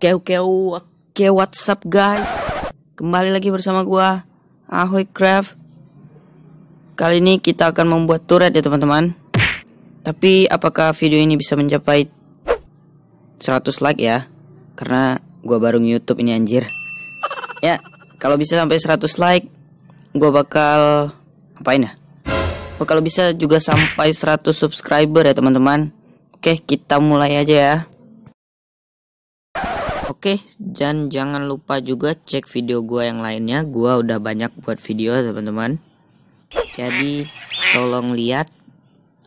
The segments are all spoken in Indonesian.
Oke oke oke what's up guys? Kembali lagi bersama gua Ahoy Craft Kali ini kita akan membuat turret ya teman-teman. Tapi apakah video ini bisa mencapai 100 like ya? Karena gua baru youtube ini anjir. Ya kalau bisa sampai 100 like Gua bakal Ngapain ya? Oh, kalau bisa juga sampai 100 subscriber ya teman-teman. Oke kita mulai aja ya Oke, dan jangan lupa juga cek video gua yang lainnya. Gua udah banyak buat video, teman-teman. Jadi, tolong lihat.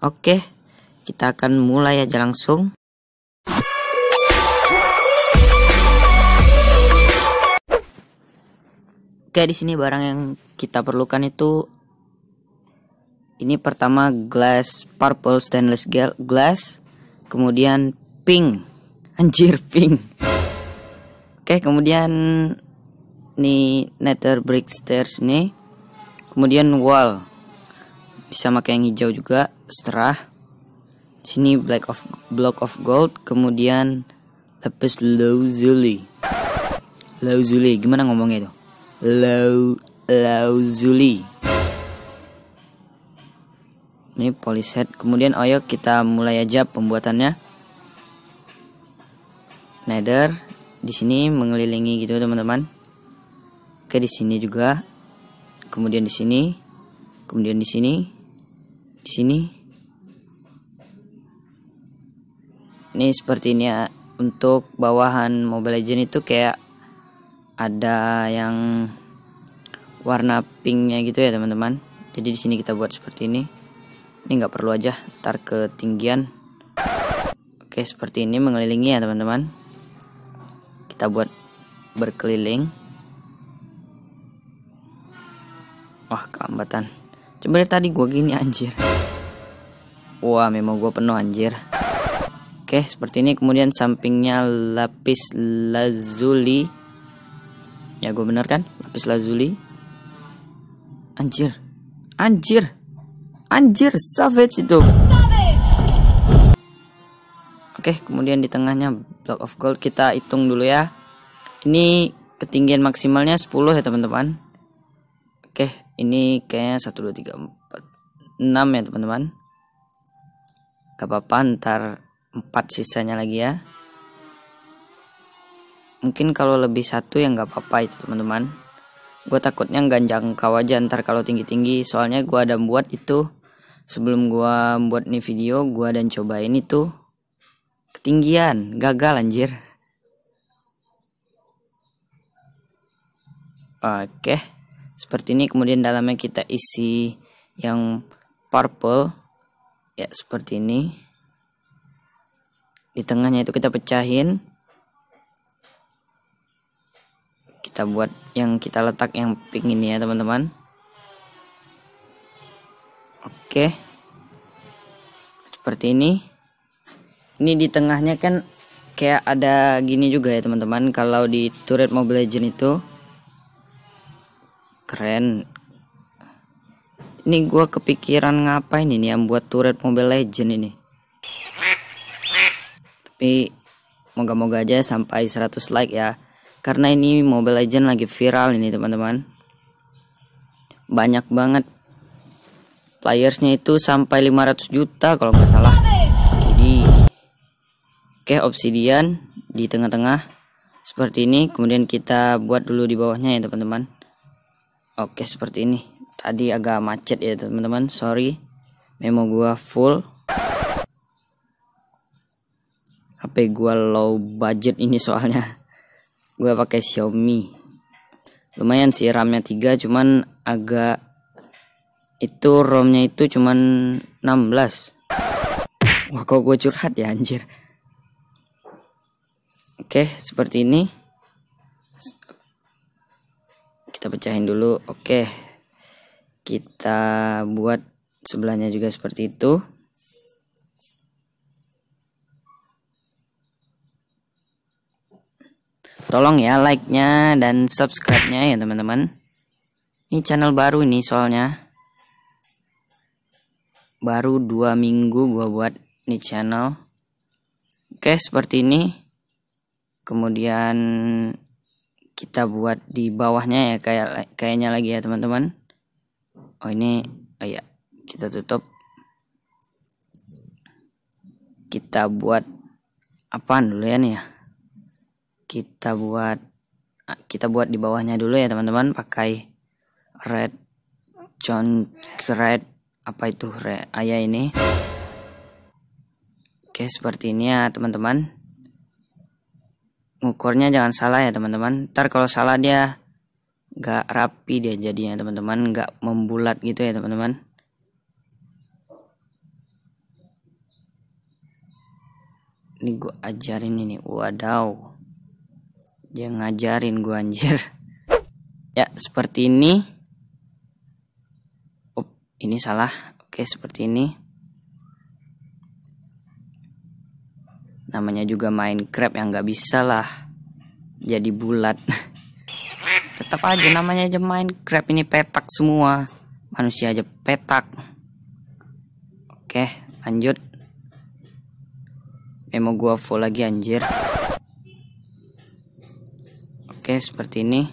Oke, kita akan mulai aja langsung. Oke, di sini barang yang kita perlukan itu ini pertama glass purple stainless glass, kemudian pink. Anjir, pink Oke, kemudian nih nether brick stairs nih. Kemudian wall. Bisa pakai yang hijau juga, seterah. Sini black of block of gold, kemudian lapis lazuli. Lazuli, gimana ngomongnya itu? Lau lazuli. Ini polish head. Kemudian ayo kita mulai aja pembuatannya. Nether di sini mengelilingi gitu teman-teman. Oke di sini juga. Kemudian di sini. Kemudian di sini. Di sini. Ini seperti ini ya. Untuk bawahan Mobile Legend itu kayak ada yang warna pinknya gitu ya teman-teman. Jadi di sini kita buat seperti ini. Ini nggak perlu aja tar ketinggian. Oke seperti ini mengelilingi ya teman-teman kita buat berkeliling. Wah kelambatan coba tadi gua gini anjir. Wah memang gua penuh anjir. Oke seperti ini. Kemudian sampingnya lapis lazuli. Ya gue bener kan? Lapis lazuli. Anjir. Anjir. Anjir savage itu Oke, kemudian di tengahnya block of gold kita hitung dulu ya. Ini ketinggian maksimalnya 10 ya teman-teman. Oke, ini kayaknya 1 2 3 4 6 ya teman-teman. Gak apa-apa ntar 4 sisanya lagi ya. Mungkin kalau lebih satu ya nggak apa-apa itu teman-teman. Gue takutnya nggak jangkau aja ntar kalau tinggi-tinggi. Soalnya gue ada buat itu sebelum gue buat nih video gue dan cobain itu ketinggian. Gagal anjir. Oke. Seperti ini kemudian dalamnya kita isi yang purple. Ya seperti ini. Di tengahnya itu kita pecahin. Kita buat yang kita letak yang pink ini ya teman-teman. Oke. Seperti ini ini di tengahnya kan kayak ada gini juga ya teman-teman. Kalau di turret Mobile Legend itu keren. Ini gue kepikiran ngapain ini yang buat turret Mobile Legend ini? Tapi moga-moga aja sampai 100 like ya. Karena ini Mobile Legend lagi viral ini teman-teman. Banyak banget playersnya itu sampai 500 juta kalau nggak salah Oke, obsidian di tengah-tengah seperti ini. Kemudian kita buat dulu di bawahnya ya, teman-teman. Oke, seperti ini. Tadi agak macet ya, teman-teman. Sorry. Memo gua full. HP gua low budget ini soalnya. Gua pakai Xiaomi. Lumayan sih RAM-nya 3 cuman agak itu ROM-nya itu cuman 16. Wah, kok gue curhat ya anjir. Oke, seperti ini. Kita pecahin dulu. Oke. Kita buat sebelahnya juga seperti itu. Tolong ya like-nya dan subscribe-nya ya teman-teman. Ini channel baru ini soalnya. Baru dua minggu gua buat ini channel. Oke, seperti ini kemudian kita buat di bawahnya ya kayak kayaknya lagi ya teman-teman. Oh ini oh ya kita tutup. Kita buat apa dulu ya nih ya? Kita buat kita buat di bawahnya dulu ya teman-teman. Pakai red John red apa itu? Red ayah ini. Oke seperti ini ya teman-teman ngukurnya jangan salah ya teman-teman. Ntar kalau salah dia nggak rapi dia jadinya teman-teman. Nggak membulat gitu ya teman-teman. Ini gue ajarin ini. Wadaw. Dia ngajarin gue anjir. Ya seperti ini. Oh ini salah. Oke seperti ini namanya juga Minecraft yang nggak bisa lah. Jadi bulat. Tetap aja namanya aja Minecraft ini petak semua. Manusia aja petak. Oke lanjut. Memo gua full lagi anjir. Oke seperti ini.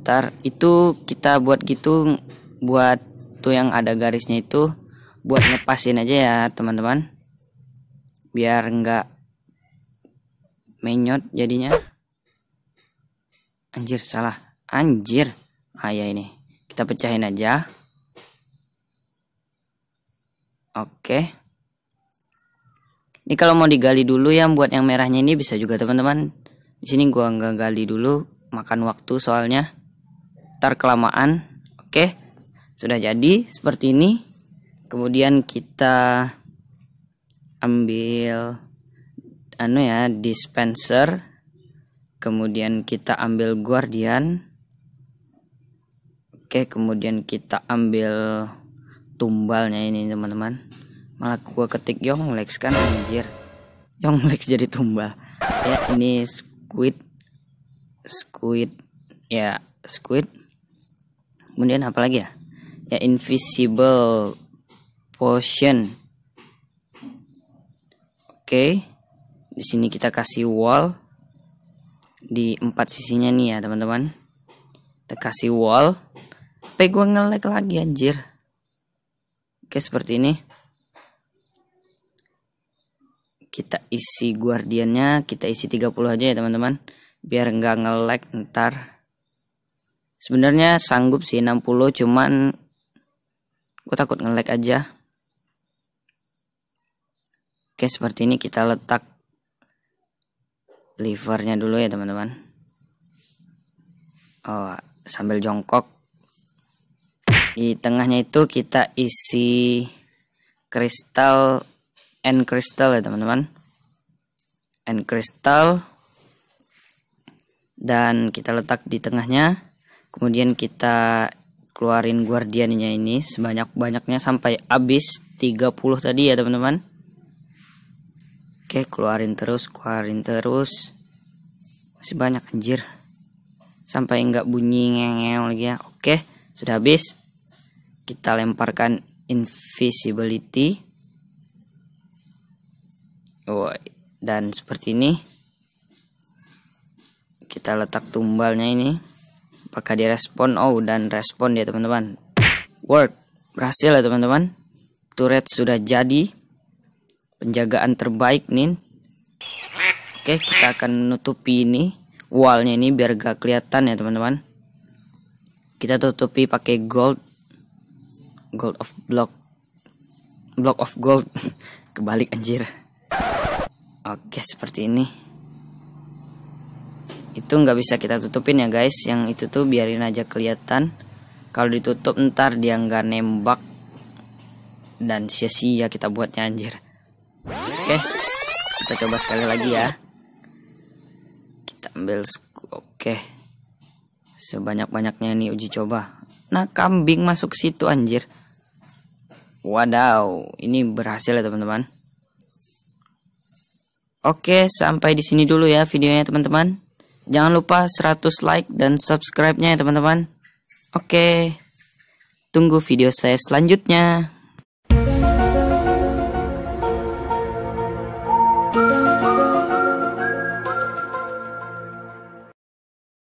Ntar itu kita buat gitu buat tuh yang ada garisnya itu buat ngepasin aja ya teman-teman biar enggak menyot jadinya. Anjir salah. Anjir. Ah ya ini. Kita pecahin aja. Oke. Ini kalau mau digali dulu ya buat yang merahnya ini bisa juga teman-teman. Di sini gua nggak gali dulu makan waktu soalnya. Ntar kelamaan. Oke. Sudah jadi seperti ini. Kemudian kita ambil anu ya dispenser kemudian kita ambil guardian. Oke kemudian kita ambil tumbalnya ini teman-teman. Malah gua ketik yonglex kan anjir. Yonglex jadi tumbal. Ya ini squid squid ya squid. Kemudian apa lagi ya? Ya invisible potion Oke. Di sini kita kasih wall di empat sisinya nih ya, teman-teman. Kita kasih wall. Sampai gue nge lagi anjir. Oke, seperti ini. Kita isi guardiannya, kita isi 30 aja ya, teman-teman. Biar nggak nge-lag ntar. Sebenarnya sanggup sih 60 cuman gue takut nge-lag aja. Oke seperti ini kita letak livernya dulu ya teman-teman. Oh sambil jongkok. Di tengahnya itu kita isi kristal and kristal ya teman-teman. And kristal. Dan kita letak di tengahnya. Kemudian kita keluarin guardiannya ini sebanyak-banyaknya sampai habis 30 tadi ya teman-teman Oke, keluarin terus, keluarin terus. Masih banyak anjir. Sampai enggak bunyi ngengel lagi ya. Oke, sudah habis. Kita lemparkan invisibility. Oh, dan seperti ini. Kita letak tumbalnya ini. Apakah dia respon? Oh, dan respon dia teman-teman. Work. Berhasil ya teman-teman. Turret sudah jadi penjagaan terbaik nih oke kita akan nutupi ini wallnya ini biar gak kelihatan ya teman-teman. Kita tutupi pakai gold. Gold of block. Block of gold. Kebalik anjir. Oke seperti ini. Itu nggak bisa kita tutupin ya guys. Yang itu tuh biarin aja kelihatan. Kalau ditutup ntar dia nggak nembak. Dan sia-sia kita buatnya anjir Oke, kita coba sekali lagi ya. Kita ambil oke. Sebanyak-banyaknya nih uji coba. Nah, kambing masuk situ anjir. Wadaw, ini berhasil ya teman-teman. Oke, sampai di sini dulu ya videonya teman-teman. Jangan lupa 100 like dan subscribe-nya ya teman-teman. Oke. Tunggu video saya selanjutnya.